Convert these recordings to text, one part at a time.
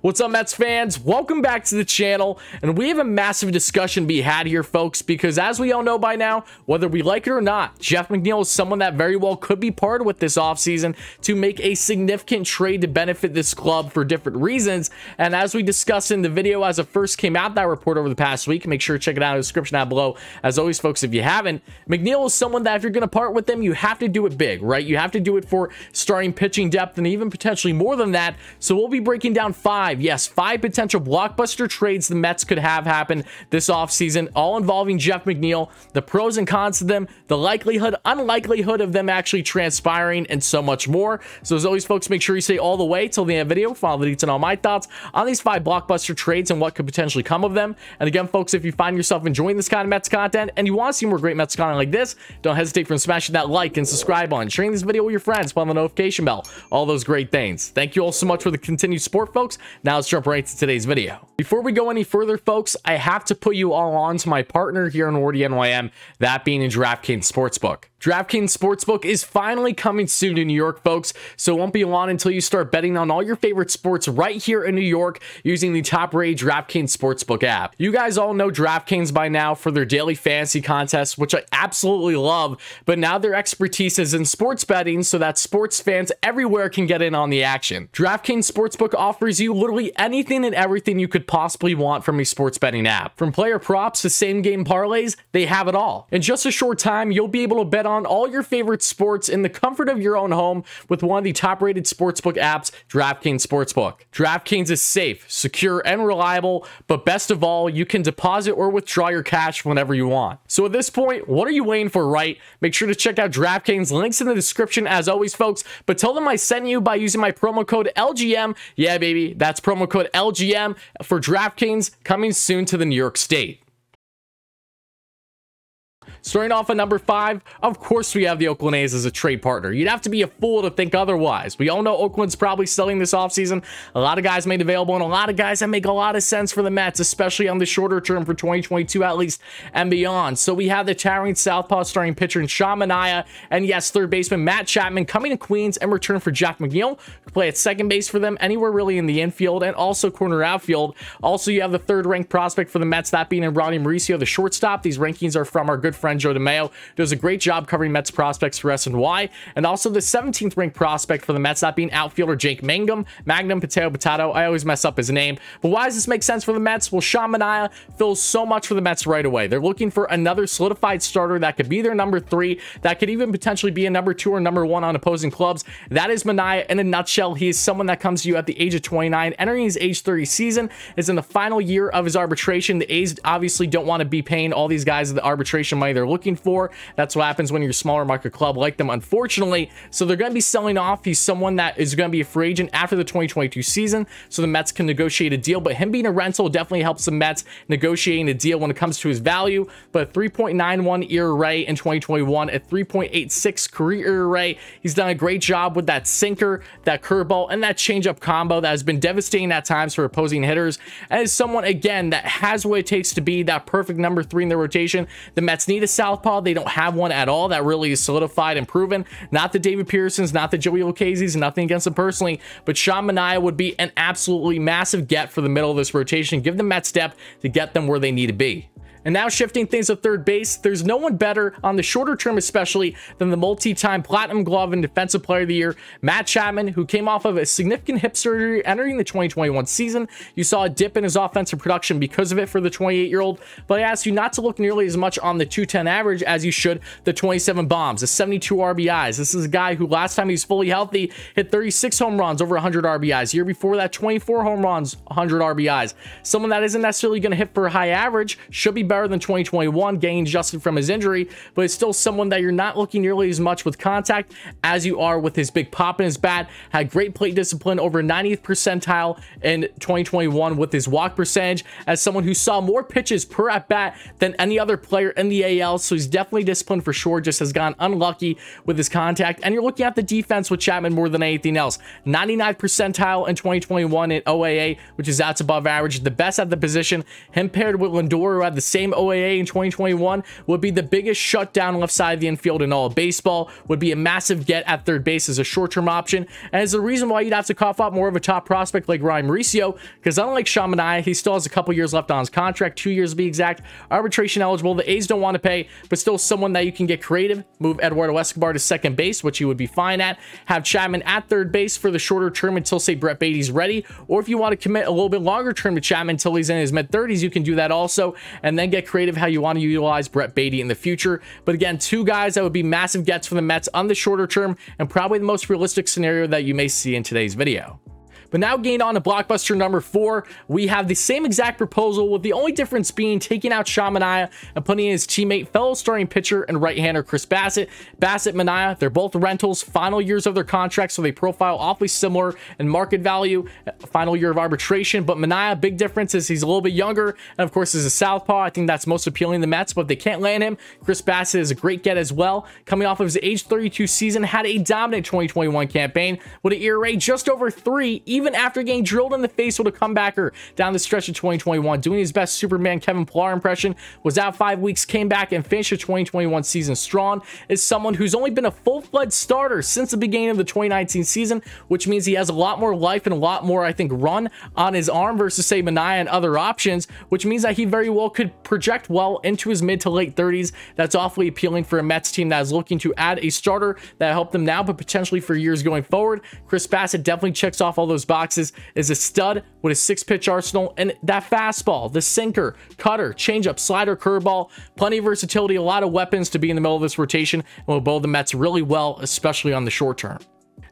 What's up, Mets fans? Welcome back to the channel. And we have a massive discussion to be had here, folks, because as we all know by now, whether we like it or not, Jeff McNeil is someone that very well could be part with this offseason to make a significant trade to benefit this club for different reasons. And as we discussed in the video as it first came out, that report over the past week, make sure to check it out in the description down below. As always, folks, if you haven't, McNeil is someone that if you're going to part with them, you have to do it big, right? You have to do it for starting pitching depth and even potentially more than that. So we'll be breaking down five five, yes, five potential blockbuster trades the Mets could have happen this offseason, all involving Jeff McNeil, the pros and cons of them, the likelihood, unlikelihood of them actually transpiring, and so much more. So as always, folks, make sure you stay all the way till the end of the video. Follow the details and all my thoughts on these five blockbuster trades and what could potentially come of them. And again, folks, if you find yourself enjoying this kind of Mets content and you want to see more great Mets content like this, don't hesitate from smashing that like and subscribe on, sharing this video with your friends, on the notification bell, all those great things. Thank you all so much for the continued support, folks. Now let's jump right to today's video. Before we go any further, folks, I have to put you all on to my partner here in Wardy NYM, that being in DraftKings Sportsbook. DraftKings Sportsbook is finally coming soon to New York, folks, so it won't be long until you start betting on all your favorite sports right here in New York using the top-rated DraftKings Sportsbook app. You guys all know DraftKings by now for their daily fantasy contests, which I absolutely love, but now their expertise is in sports betting so that sports fans everywhere can get in on the action. DraftKings Sportsbook offers you literally anything and everything you could possibly want from a sports betting app. From player props to same-game parlays, they have it all. In just a short time, you'll be able to bet on all your favorite sports in the comfort of your own home with one of the top rated sportsbook apps, DraftKings Sportsbook. DraftKings is safe, secure, and reliable, but best of all, you can deposit or withdraw your cash whenever you want. So at this point, what are you waiting for, right? Make sure to check out DraftKings, links in the description as always, folks, but tell them I sent you by using my promo code LGM. Yeah, baby, that's promo code LGM for DraftKings coming soon to the New York State. Starting off at number five, of course we have the Oakland A's as a trade partner. You'd have to be a fool to think otherwise. We all know Oakland's probably selling this offseason. A lot of guys made available and a lot of guys that make a lot of sense for the Mets, especially on the shorter term for 2022 at least and beyond. So we have the towering southpaw starting pitcher in Sean Manaea and yes, third baseman Matt Chapman coming to Queens and return for Jeff McNeil, play at second base for them anywhere really in the infield and also corner outfield. Also, you have the third ranked prospect for the Mets, that being in Ronnie Mauricio, the shortstop. These rankings are from our good friend Joe DeMayo does a great job covering Mets prospects for SNY, and also the 17th ranked prospect for the Mets, that being outfielder Jake Mangum, Magnum Potato Potato. I always mess up his name, but why does this make sense for the Mets? Well, Sean Manaea fills so much for the Mets right away. They're looking for another solidified starter that could be their number three, that could even potentially be a number two or number one on opposing clubs. That is Manaea in a nutshell. He is someone that comes to you at the age of 29, entering his age 30 season, is in the final year of his arbitration. The A's obviously don't want to be paying all these guys the arbitration money they're looking for. That's what happens when you're a smaller market club like them, unfortunately. So they're going to be selling off. He's someone that is going to be a free agent after the 2022 season, so the Mets can negotiate a deal. But him being a rental definitely helps the Mets negotiating a deal when it comes to his value. But 3.91 ERA in 2021, a 3.86 career ERA. He's done a great job with that sinker, that curveball, and that changeup combo that has been devastating at times for opposing hitters. And is someone, again, that has what it takes to be that perfect number three in the rotation. The Mets need a southpaw. They don't have one at all that really is solidified and proven. Not the David Petersons, not the Joey Lucchesi's, nothing against them personally, but Sean Manaea would be an absolutely massive get for the middle of this rotation. Give them that depth to get them where they need to be. And now shifting things to third base, there's no one better on the shorter term, especially than the multi-time platinum glove and defensive player of the year, Matt Chapman, who came off of a significant hip surgery entering the 2021 season. You saw a dip in his offensive production because of it for the 28-year-old, but I ask you not to look nearly as much on the 210 average as you should the 27 bombs, the 72 RBIs. This is a guy who last time he was fully healthy hit 36 home runs over 100 RBIs. Year before that, 24 home runs, 100 RBIs. Someone that isn't necessarily going to hit for a high average should be better than 2021, gained adjusted from his injury, but it's still someone that you're not looking nearly as much with contact as you are with his big pop in his bat. Had great plate discipline, over 90th percentile in 2021 with his walk percentage as someone who saw more pitches per at bat than any other player in the AL. So he's definitely disciplined for sure, just has gone unlucky with his contact. And you're looking at the defense with Chapman more than anything else. 99th percentile in 2021 in OAA, which is that's above average. The best at the position. Him paired with Lindor, who had the same same OAA in 2021, would be the biggest shutdown left side of the infield in all of baseball, would be a massive get at third base as a short-term option, and is the reason why you'd have to cough up more of a top prospect like Ryan Mauricio, because unlike Sean he still has a couple years left on his contract, two years to be exact, arbitration eligible, the A's don't want to pay, but still someone that you can get creative, move Eduardo Escobar to second base, which he would be fine at, have Chapman at third base for the shorter term until, say, Brett Baty's ready, or if you want to commit a little bit longer term to Chapman until he's in his mid-30s, you can do that also, and then get creative how you want to utilize Brett Baty in the future. But again, two guys that would be massive gets for the Mets on the shorter term, and probably the most realistic scenario that you may see in today's video. But now gained on to blockbuster number four, we have the same exact proposal with the only difference being taking out Sean Manaea and putting in his teammate, fellow starting pitcher and right-hander Chris Bassitt. Bassitt, Manaea, they're both rentals, final years of their contracts, so they profile awfully similar in market value, final year of arbitration. But Manaea, big difference is he's a little bit younger, and of course is a southpaw. I think that's most appealing to the Mets, but they can't land him, Chris Bassitt is a great get as well. Coming off of his age 32 season, had a dominant 2021 campaign with an ERA just over three, even after getting drilled in the face with a comebacker down the stretch of 2021. Doing his best Superman Kevin Pillar impression, was out five weeks, came back and finished the 2021 season strong. Is someone who's only been a full-fledged starter since the beginning of the 2019 season, which means he has a lot more life and a lot more, I think, run on his arm versus, say, Manaea and other options, which means that he very well could project well into his mid to late 30s. That's awfully appealing for a Mets team that is looking to add a starter that help them now, but potentially for years going forward. Chris Bassitt definitely checks off all those boxes is a stud with a six pitch arsenal and that fastball, the sinker, cutter, changeup, slider, curveball, plenty of versatility, a lot of weapons to be in the middle of this rotation and will bowl the Mets really well, especially on the short term.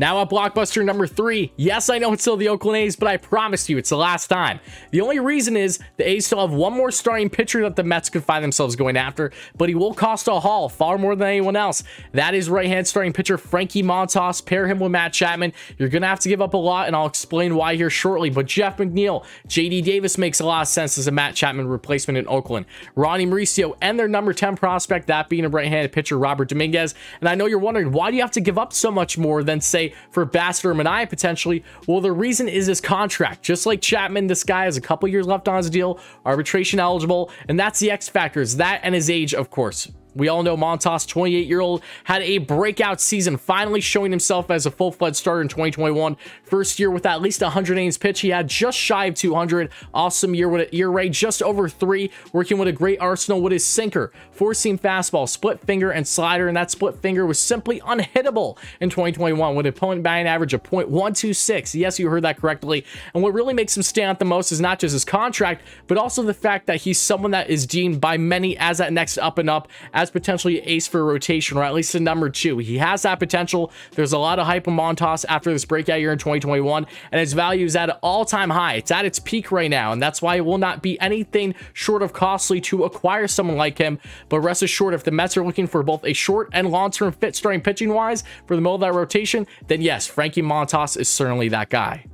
Now at blockbuster number three. Yes, I know it's still the Oakland A's, but I promise you it's the last time. The only reason is the A's still have one more starting pitcher that the Mets could find themselves going after, but he will cost a haul far more than anyone else. That is right-hand starting pitcher Frankie Montas. Pair him with Matt Chapman. You're going to have to give up a lot, and I'll explain why here shortly, but Jeff McNeil, JD Davis makes a lot of sense as a Matt Chapman replacement in Oakland. Ronnie Mauricio and their number 10 prospect, that being a right-handed pitcher Robert Dominguez. And I know you're wondering, why do you have to give up so much more than, say, for Bassitt or Manaea potentially? Well, the reason is his contract. Just like Chapman, this guy has a couple years left on his deal, arbitration eligible, and that's the X factors. That and his age, of course. We all know Montas, 28-year-old, had a breakout season, finally showing himself as a full-fledged starter in 2021. First year with at least 100 innings pitch. He had just shy of 200. Awesome year with an ERA just over three, working with a great arsenal with his sinker, four-seam fastball, split finger, and slider, and that split finger was simply unhittable in 2021 with an opponent batting average of .126. Yes, you heard that correctly. And what really makes him stand out the most is not just his contract, but also the fact that he's someone that is deemed by many as that next up and up as potentially ace for rotation, or at least a number two. He has that potential. There's a lot of hype on Montas after this breakout year in 2021, and his value is at an all-time high. It's at its peak right now, and that's why it will not be anything short of costly to acquire someone like him. But rest assured, if the Mets are looking for both a short and long-term fit starting pitching-wise for the middle of that rotation, then yes, Frankie Montas is certainly that guy.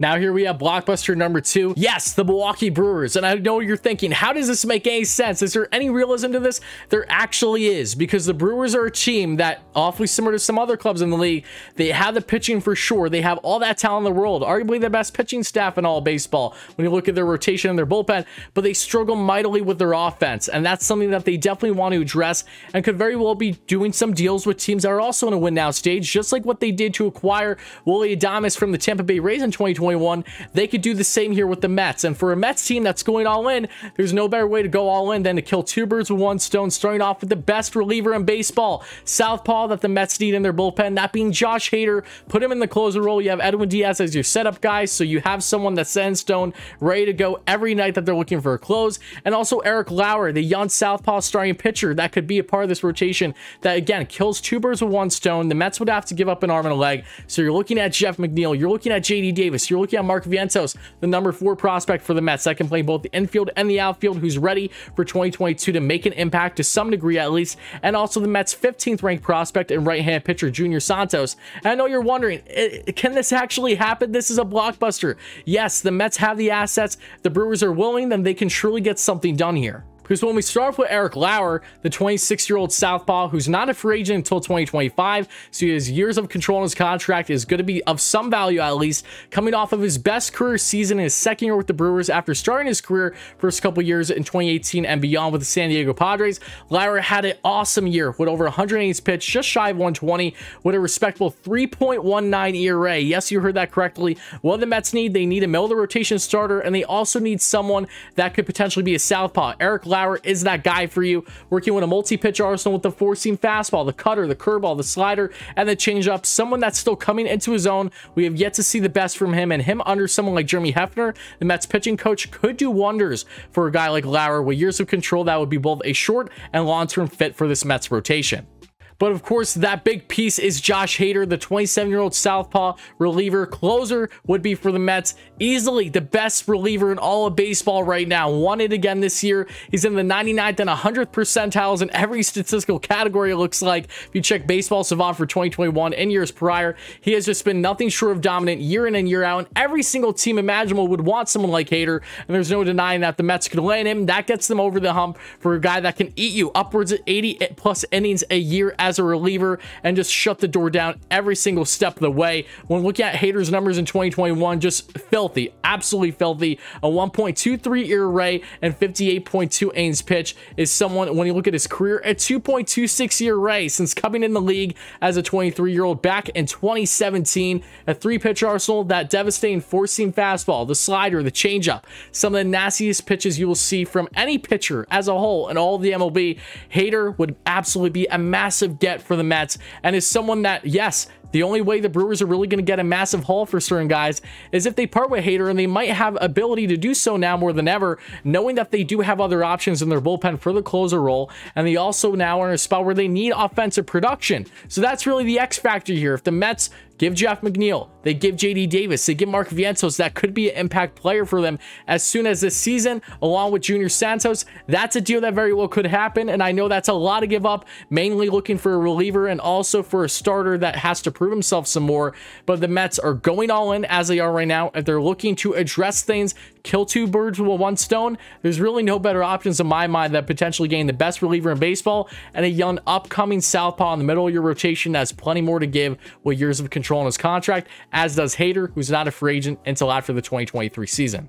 Now here we have blockbuster number two. Yes, the Milwaukee Brewers. And I know you're thinking, how does this make any sense? Is there any realism to this? There actually is because the Brewers are a team that awfully similar to some other clubs in the league. They have the pitching for sure. They have all that talent in the world, arguably the best pitching staff in all baseball when you look at their rotation and their bullpen, but they struggle mightily with their offense. And that's something that they definitely want to address and could very well be doing some deals with teams that are also in a win now stage, just like what they did to acquire Willy Adames from the Tampa Bay Rays in 2020 2021. They could do the same here with the Mets. And for a Mets team that's going all in, there's no better way to go all in than to kill two birds with one stone, starting off with the best reliever in baseball, Southpaw that the Mets need in their bullpen, that being Josh Hader. Put him in the closer role. You have Edwin Diaz as your setup guy, so you have someone that's set in stone, ready to go every night that they're looking for a close. And also Eric Lauer, the young Southpaw starting pitcher that could be a part of this rotation that, again, kills two birds with one stone. The Mets would have to give up an arm and a leg. So you're looking at Jeff McNeil, you're looking at JD Davis, you're looking at Mark Vientos, the number four prospect for the Mets that can play both the infield and the outfield, who's ready for 2022 to make an impact to some degree at least, and also the Mets' 15th ranked prospect and right-hand pitcher Junior Santos. And I know you're wondering, can this actually happen? This is a blockbuster. Yes, the Mets have the assets. The Brewers are willing, then they can surely get something done here. Because when we start off with Eric Lauer, the 26-year-old Southpaw, who's not a free agent until 2025, so he has years of control on his contract, is going to be of some value at least, coming off of his best career season in his second year with the Brewers after starting his career first couple years in 2018 and beyond with the San Diego Padres. Lauer had an awesome year with over 180 pitch, just shy of 120, with a respectable 3.19 ERA. Yes, you heard that correctly. What the Mets need, they need a middle of the rotation starter, and they also need someone that could potentially be a southpaw. Eric Lauer is that guy for you, working with a multi-pitch arsenal with the four-seam fastball, the cutter, the curveball, the slider, and the changeup. Someone that's still coming into his own. We have yet to see the best from him, and him under someone like Jeremy Hefner, the Mets pitching coach, could do wonders for a guy like Lauer with years of control that would be both a short and long-term fit for this Mets rotation. But of course, that big piece is Josh Hader, the 27-year-old Southpaw reliever. Closer would be for the Mets. Easily the best reliever in all of baseball right now. Won it again this year. He's in the 99th and 100th percentiles in every statistical category, it looks like. If you check Baseball Savant for 2021 and years prior, he has just been nothing short of dominant year in and year out. And every single team imaginable would want someone like Hader. And there's no denying that the Mets could land him. That gets them over the hump for a guy that can eat you upwards of 80 plus innings a year as as a reliever and just shut the door down every single step of the way. When looking at Hader's numbers in 2021, just filthy, absolutely filthy. A 1.23 ERA and 58.2 innings pitch is someone, when you look at his career, a 2.26 ERA since coming in the league as a 23-year-old back in 2017. A three-pitch arsenal, that devastating four-seam fastball, the slider, the changeup, some of the nastiest pitches you will see from any pitcher as a whole in all the MLB. Hader would absolutely be a massive get for the Mets and is someone that, yes, the only way the Brewers are really going to get a massive haul for certain guys is if they part with Hader, and they might have ability to do so now more than ever, knowing that they do have other options in their bullpen for the closer role, and they also now are in a spot where they need offensive production. So that's really the X factor here. If the Mets give Jeff McNeil, they give JD Davis, they give Mark Vientos, that could be an impact player for them as soon as this season, along with Junior Santos. That's a deal that very well could happen, and I know that's a lot to give up, mainly looking for a reliever and also for a starter that has to prove himself some more. But the Mets are going all in as they are right now. If they're looking to address things, kill two birds with one stone, there's really no better options in my mind that potentially gain the best reliever in baseball and a young upcoming southpaw in the middle of your rotation that's plenty more to give with years of control control on his contract, as does Hader, who's not a free agent until after the 2023 season.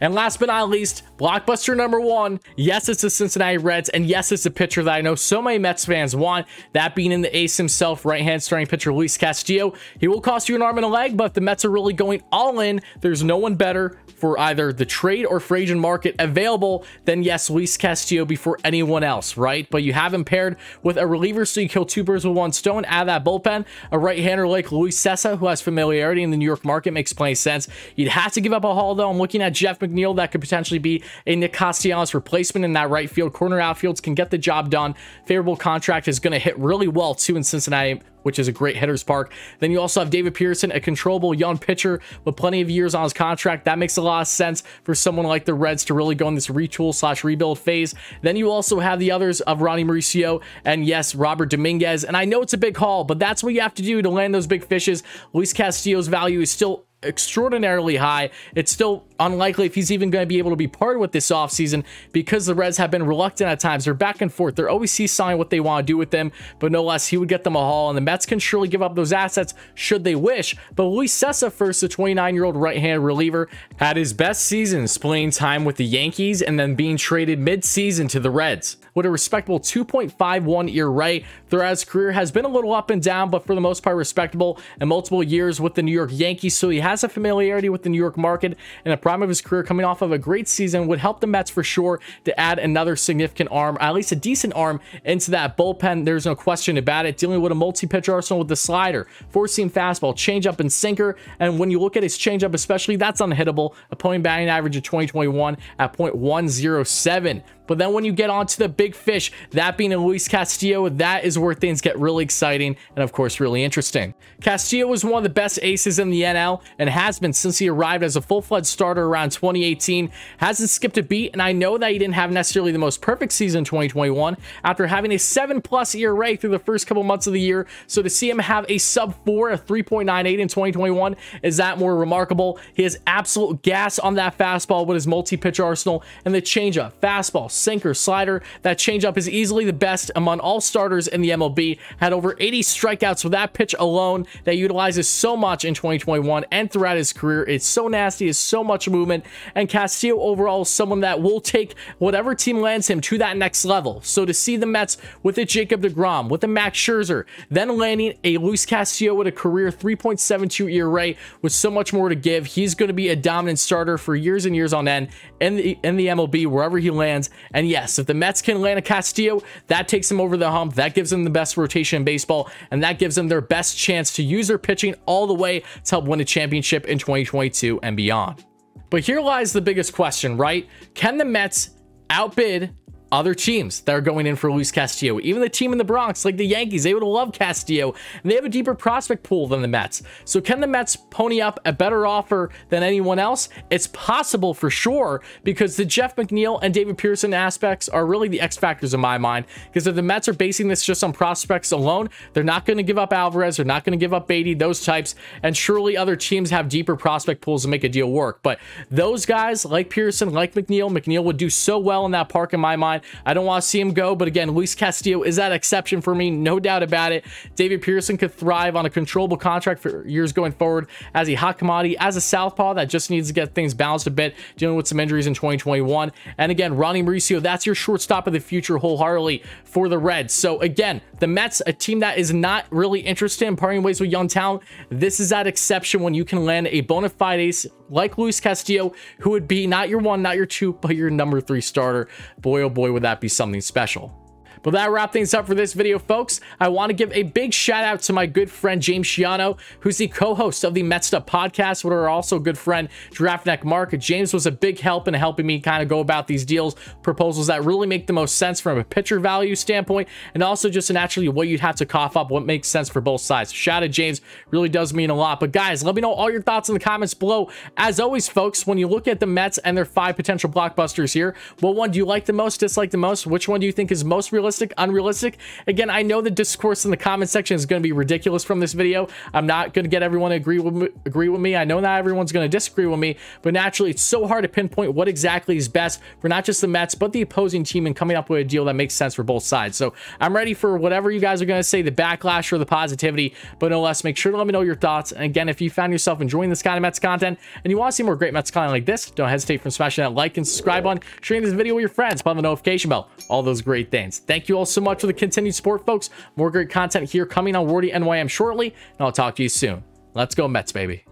And last but not least, blockbuster number one. Yes, it's the Cincinnati Reds, and yes, it's a pitcher that I know so many Mets fans want. That being in the ace himself, right-hand starting pitcher Luis Castillo. He will cost you an arm and a leg, but if the Mets are really going all in, there's no one better for either the trade or free agent market available, than yes, Luis Castillo before anyone else, right? But you have him paired with a reliever, so you kill two birds with one stone. Add that bullpen. A right-hander like Luis Cessa, who has familiarity in the New York market, makes plenty of sense. You'd have to give up a haul, though. I'm looking at Jeff McNeil. That could potentially be a Nick Castellanos replacement in that right field. Corner outfields can get the job done. Favorable contract is going to hit really well, too, in Cincinnati which is a great hitter's park. Then you also have David Peterson, a controllable young pitcher with plenty of years on his contract. That makes a lot of sense for someone like the Reds to really go in this retool slash rebuild phase. Then you also have the others of Ronnie Mauricio and yes, Robert Dominguez. And I know it's a big haul, but that's what you have to do to land those big fishes. Luis Castillo's value is still extraordinarily high. It's still unlikely if he's even going to be able to be part with this offseason because the Reds have been reluctant at times. They're back and forth. They're always seesawing what they want to do with them, but no less, he would get them a haul, and the Mets can surely give up those assets should they wish. But Luis Cessa first, the 29-year-old right-hand reliever, had his best season splitting time with the Yankees and then being traded mid-season to the Reds with a respectable 2.51 ERA. Throughout his career has been a little up and down, but for the most part respectable and multiple years with the New York Yankees, so he has a familiarity with the New York market and the prime of his career coming off of a great season would help the Mets for sure to add another significant arm, at least a decent arm into that bullpen. There's no question about it. Dealing with a multi-pitch arsenal with the slider, four-seam fastball, changeup, and sinker. And when you look at his changeup especially, that's unhittable. Opponent batting average of 2021 at .107. But then when you get onto the big fish, that being Luis Castillo, that is where things get really exciting and, of course, really interesting. Castillo was one of the best aces in the NL and has been since he arrived as a full-fledged starter around 2018. Hasn't skipped a beat, and I know that he didn't have necessarily the most perfect season in 2021 after having a 7-plus ERA through the first couple months of the year. So to see him have a sub-4, a 3.98 in 2021 is that more remarkable. He has absolute gas on that fastball with his multi-pitch arsenal and the changeup, fastball, sinker, slider. That changeup is easily the best among all starters in the MLB. Had over 80 strikeouts with that pitch alone that utilizes so much in 2021 and throughout his career. It's so nasty, it's so much movement. And Castillo overall is someone that will take whatever team lands him to that next level. So to see the Mets with a Jacob DeGrom, with a Max Scherzer, then landing a Luis Castillo with a career 3.72 ERA with so much more to give, he's going to be a dominant starter for years and years on end in the, in the MLB, wherever he lands. And yes, if the Mets can land a Castillo, that takes them over the hump. That gives them the best rotation in baseball, and that gives them their best chance to use their pitching all the way to help win a championship in 2022 and beyond. But here lies the biggest question, right? Can the Mets outbid other teams that are going in for Luis Castillo. Even the team in the Bronx, like the Yankees, they would love Castillo, and they have a deeper prospect pool than the Mets. So can the Mets pony up a better offer than anyone else? It's possible for sure, because the Jeff McNeil and David Peterson aspects are really the X factors in my mind. Because if the Mets are basing this just on prospects alone, they're not going to give up Alvarez, they're not going to give up Baty, those types, and surely other teams have deeper prospect pools to make a deal work. But those guys, like Peterson, like McNeil, McNeil would do so well in that park in my mind. I don't want to see him go, but again, Luis Castillo is that exception for me, no doubt about it. David Peterson could thrive on a controllable contract for years going forward as a hot commodity, as a southpaw that just needs to get things balanced a bit, dealing with some injuries in 2021. And again, Ronnie Mauricio, that's your shortstop of the future wholeheartedly for the Reds. So again, the Mets, a team that is not really interested in parting ways with young talent, this is that exception when you can land a bona fide ace like Luis Castillo, who would be not your one, not your two, but your number three starter. Boy, oh boy, would that be something special. But that wrap things up for this video, folks. I want to give a big shout out to my good friend James Schiano, who's the co-host of the Mets Up podcast, with our also good friend Draftneck Mark. James was a big help in helping me kind of go about these deals, proposals that really make the most sense from a pitcher value standpoint, and also just naturally what you'd have to cough up, what makes sense for both sides. Shout out James, really does mean a lot. But guys, let me know all your thoughts in the comments below. As always, folks, when you look at the Mets and their five potential blockbusters here, what one do you like the most, dislike the most? Which one do you think is most realistic? Realistic, unrealistic. Again, I know the discourse in the comment section is going to be ridiculous from this video. I'm not going to get everyone to agree with me, agree with me. I know not everyone's going to disagree with me, but naturally, it's so hard to pinpoint what exactly is best for not just the Mets, but the opposing team and coming up with a deal that makes sense for both sides. So I'm ready for whatever you guys are going to say, the backlash or the positivity, but no less, make sure to let me know your thoughts. And again, if you found yourself enjoying this kind of Mets content and you want to see more great Mets content like this, don't hesitate from smashing that like and subscribe button, sharing this video with your friends, on the notification bell, all those great things. Thank you all so much for the continued support, folks. More great content here coming on Wardy NYM shortly, and I'll talk to you soon. Let's go Mets, baby.